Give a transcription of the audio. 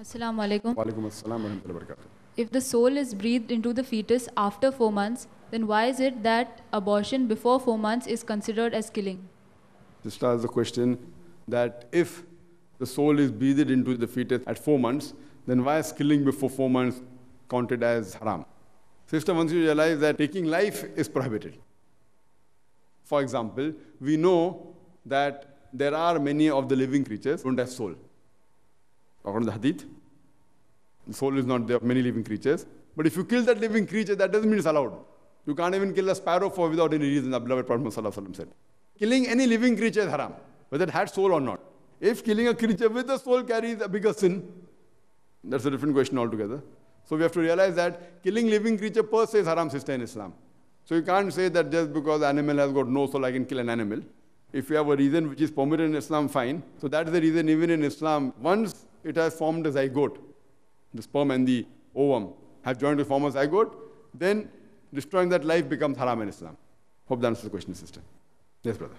Assalamu alaikum. Walaikum assalam wa rahmatullahi wa barakatuh. If the soul is breathed into the fetus after four months, then why is it that abortion before four months is considered as killing? Sister has the question that if the soul is breathed into the fetus at four months, then why is killing before four months counted as haram? Sister, once you realize that taking life is prohibited. For example, we know that there are many of the living creatures who don't have soul. According to the hadith, the soul is not there of many living creatures. But if you kill that living creature, that doesn't mean it's allowed. You can't even kill a sparrow for without any reason, the beloved Prophet said. Killing any living creature is haram, whether it had soul or not. If killing a creature with a soul carries a bigger sin, that's a different question altogether. So we have to realize that killing living creature per se is haram sister in Islam. So you can't say that just because animal has got no soul, I can kill an animal. If you have a reason which is permitted in Islam, fine. So that is the reason even in Islam, once it has formed a zygote, the sperm and the ovum have joined to form a zygote, then destroying that life becomes haram in Islam. Hope that answers the question, sister. Yes, brother.